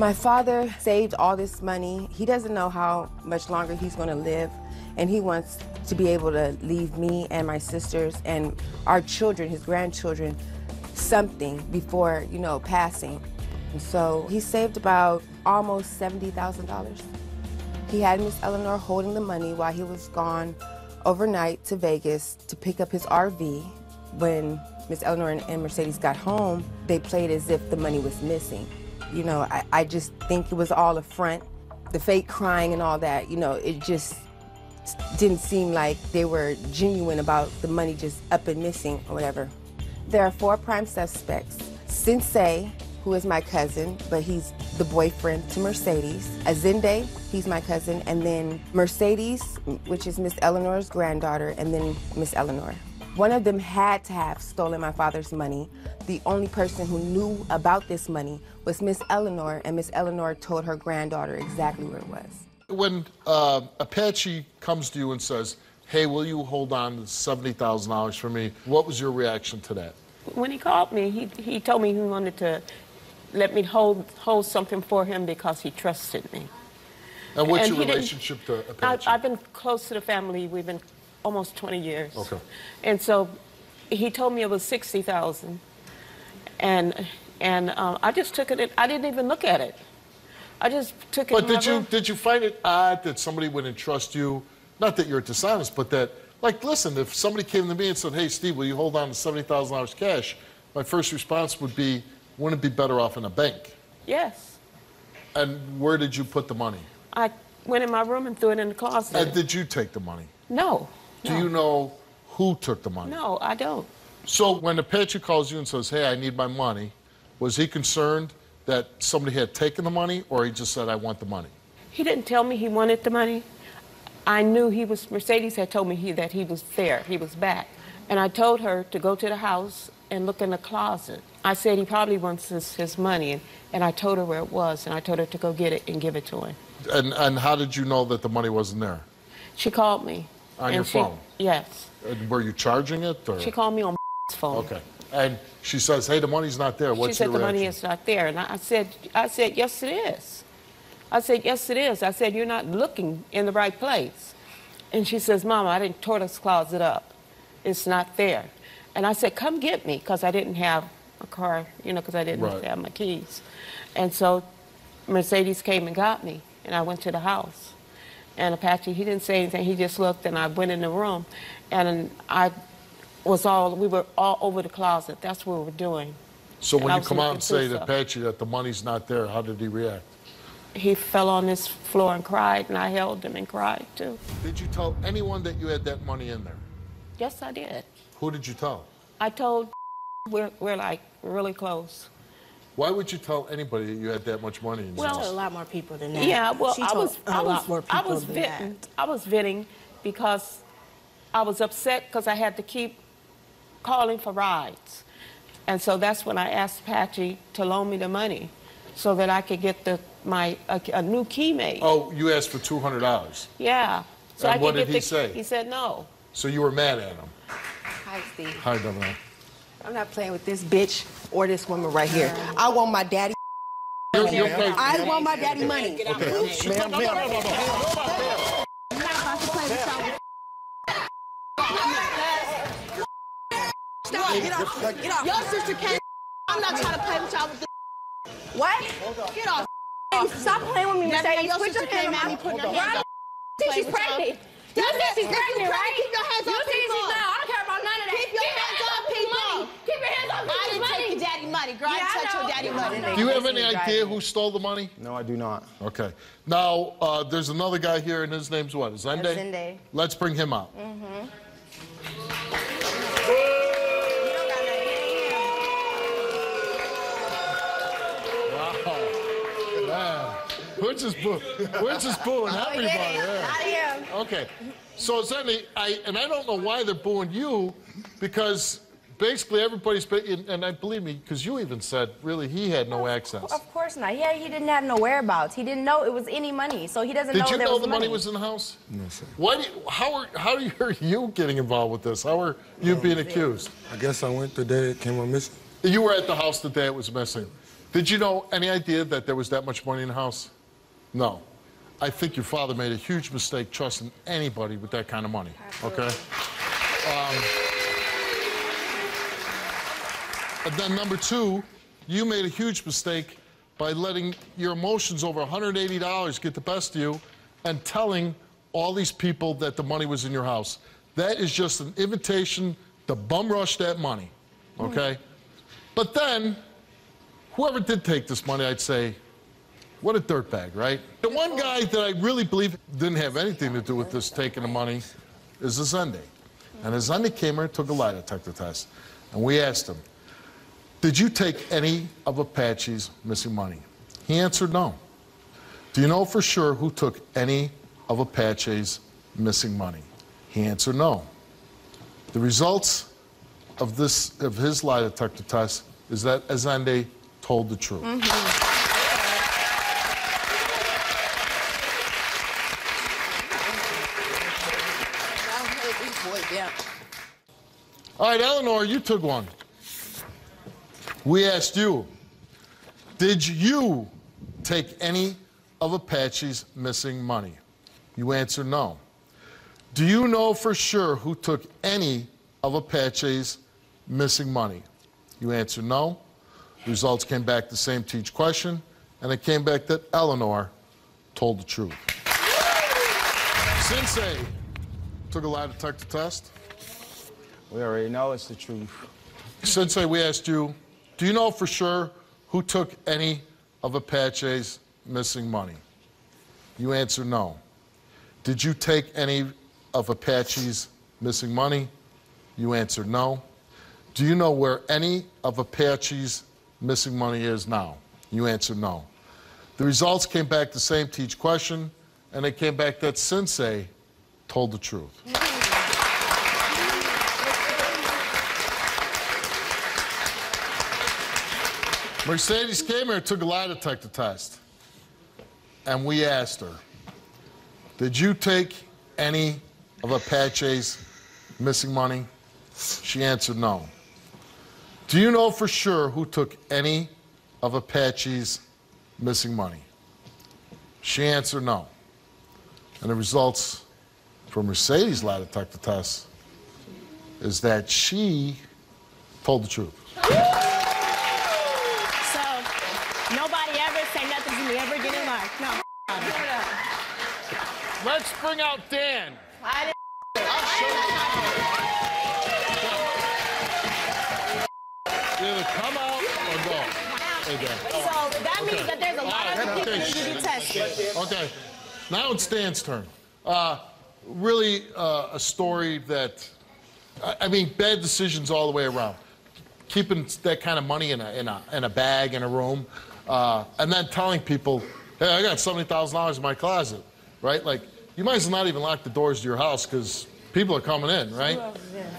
My father saved all this money. He doesn't know how much longer he's going to live, and he wants to be able to leave me and my sisters and our children, his grandchildren, something before, you know, passing. And so he saved about almost $70,000. He had Miss Eleanor holding the money while he was gone overnight to Vegas to pick up his RV. When Miss Eleanor and, and Mercedes got home, they played as if the money was missing. You know, I, I just think it was all a front. The fake crying and all that, you know, it just didn't seem like they were genuine about the money just up and missing or whatever. There are four prime suspects. Sensei, who is my cousin, but he's the boyfriend to Mercedes. Azende, he's my cousin, and then Mercedes, which is Miss Eleanor's granddaughter, and then Miss Eleanor. One of them had to have stolen my father's money. The only person who knew about this money was Miss Eleanor, and Miss Eleanor told her granddaughter exactly where it was. When uh, Apache comes to you and says, hey, will you hold on to $70,000 for me, what was your reaction to that? When he called me, he, he told me he wanted to let me hold, hold something for him because he trusted me. And what's And your relationship to I, Apache? I've been close to the family. We've been almost 20 years. Okay. And so he told me it was 60,000. And, and um, I just took it, I didn't even look at it. I just took it But did you room. did you find it odd that somebody would entrust you? Not that you're dishonest, but that like listen, if somebody came to me and said, "Hey, Steve, will you hold on to seventy thousand dollars cash?" My first response would be, "Wouldn't it be better off in a bank?" Yes. And where did you put the money? I went in my room and threw it in the closet. And did you take the money? no. Do you know who took the money? No, I don't. So when the Apache calls you and says, "Hey, I need my money," was he concerned that somebody had taken the money, or he just said, "I want the money"? He didn't tell me he wanted the money. I knew he was, Mercedes had told me he, that he was there, he was back. And I told her to go to the house and look in the closet. I said he probably wants his, his money, and, and I told her where it was, and I told her to go get it and give it to him. And and how did you know that the money wasn't there? She called me. On and your she- phone? Yes. And were you charging it, or? She called me on phone. Okay. And she says, hey, the money's not there. What's she said the money is not there, and I, said, I said, yes, it is. I said, yes, it is. I said, you're not looking in the right place. And she says, Mama, I didn't tore this closet up. It's not there. And I said, come get me, because I didn't have a car, you know, because I didn't Right. have my keys. And so Mercedes came and got me, and I went to the house. And Apache, he didn't say anything. He just looked, and I went in the room, and I was all, we were all over the closet. That's what we were doing. So when and I you come out and say to. Apache that the money's not there, how did he react? He fell on his floor and cried, and I held him and cried too. Did you tell anyone that you had that money in there? Yes, I did. Who did you tell? I told we're, we're like really close. Why would you tell anybody that you had that much money in Well, there? a lot more people than that. Yeah, well, she I was, a I lot was, more I people was than venting. that. I was venting because I was upset because I had to keep calling for rides, and so that's when I asked Patchy to loan me the money, so that I could get the my a, a new key made. Oh, you asked for $200. Yeah. So And I could what did he the, say? He said no. So you were mad at him. Hi, Steve. Hi, Dominic. I'm not playing with this bitch or this woman right here. I want my daddy. You're, you're playing- I want my daddy money. Stop. Get off. Get off. Your sister came. I'm not trying to play with y'all with this. What? Get off. Stop playing with me, That Mercedes. your Put sister your hand came on at my me putting her hands up. think she's pregnant. You You think think she's she's pregnant, pregnant, right? Keep your hands off people. she's not. I don't care about none of that. Keep your hands off people. Keep your hands off I people's didn't money. take your daddy money, girl. Yeah, touch your daddy money. Do you have any idea who stole the money? No, I do not. Okay. Now, uh, there's another guy here, and his name's what? Zende? Zende. Let's bring him out. Wow. Man. We're just, boo- we're just booing everybody. yeah. Okay. So Zende, I and I don't know why they're booing you, because basically everybody's been, and- and I believe me, because you even said really he had no access. Of course not. Yeah, he didn't have no whereabouts. He didn't know it was any money, so he doesn't Did know you know the money money was in the house? No, sir. Why do you, how are how are you, getting involved with this? How are you being accused? I guess I went the day it came up missing. You were at the house the day it was missing. Did you know any idea that there was that much money in the house? No. I think your father made a huge mistake trusting anybody with that kind of money. Okay? Um, and then number two, you made a huge mistake by letting your emotions over $180 get the best of you and telling all these people that the money was in your house. That is just an invitation to bum rush that money. Mm-hmm. Okay? But then, whoever did take this money, I'd say, what a dirtbag, right? The one guy that I really believe didn't have anything to do with this taking the money is Azende. And Azende came here and took a lie detector test. And we asked him, did you take any of Apache's missing money? He answered no. Do you know for sure who took any of Apache's missing money? He answered no. The results of this of his lie detector test is that Azende told the truth. Mm-hmm. All right, Eleanor, you took one. We asked you, did you take any of Apache's missing money? You answer no. Do you know for sure who took any of Apache's missing money? You answer no. Results came back the same to each question, and it came back that Eleanor told the truth. Sensei took a lie detector test. We already know it's the truth. Sensei, we asked you, do you know for sure who took any of Apache's missing money? You answered no. Did you take any of Apache's missing money? You answered no. Do you know where any of Apache's missing money is now? You answered no. The results came back the same to each question, and it came back that Sensei told the truth. Mercedes came here and took a lie detector test. And we asked her, Did you take any of Apache's missing money? She answered no. Do you know for sure who took any of Apache's missing money? She answered no. And the results from Mercedes' lie detector test is that she told the truth. So, nobody ever say nothing to me ever again in life. No. Let's bring out Dan. Either come out or go. Dan. So that means that there's a lot of people Okay. who need to be tested. Okay, now it's Dan's turn. Uh, really, uh, a story that, I, I mean, bad decisions all the way around. Keeping that kind of money in a, in a, in a bag in a room, uh, and then telling people, hey, I got $70,000 in my closet, right? Like, you might as well not even lock the doors to your house because people are coming in, right?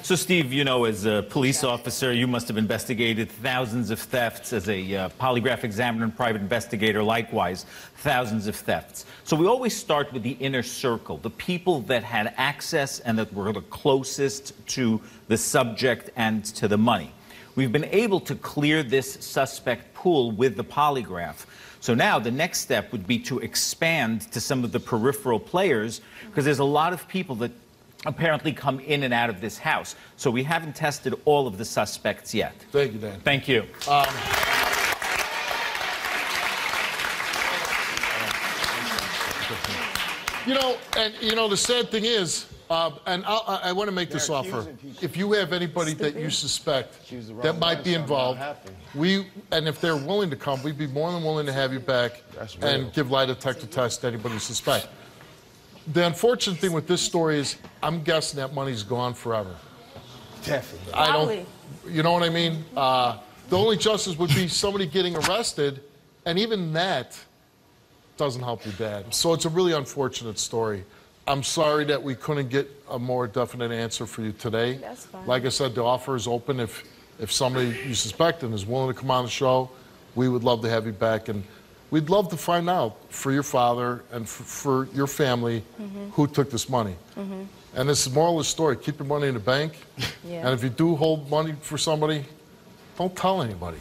So, Steve, you know, as a police officer, you must have investigated thousands of thefts. As a uh, polygraph examiner and private investigator, likewise, thousands of thefts. So, we always start with the inner circle, the people that had access and that were the closest to the subject and to the money. We've been able to clear this suspect pool with the polygraph. So now the next step would be to expand to some of the peripheral players because there's a lot of people that apparently come in and out of this house. So we haven't tested all of the suspects yet. Thank you, Dan. Thank you. Um, you know, and you know, the sad thing is, uh, and I'll, I, I want to make this They're offer. people. If you have anybody that you suspect Accuse the wrong that might be involved, we and if they're willing to come, we'd be more than willing to have you back and give lie detector tests to anybody you suspect. The unfortunate thing with this story is, I'm guessing that money's gone forever. Definitely. I don't, you know what I mean? Uh, the only justice would be somebody getting arrested, and even that doesn't help your dad. So it's a really unfortunate story. I'm sorry that we couldn't get a more definite answer for you today. That's fine. Like I said, the offer is open. If if somebody you suspect and is willing to come on the show, we would love to have you back, and we'd love to find out for your father and for, for your family Mm-hmm. who took this money. And this is the moral of the story: keep your money in the bank, Yeah. and if you do hold money for somebody, don't tell anybody.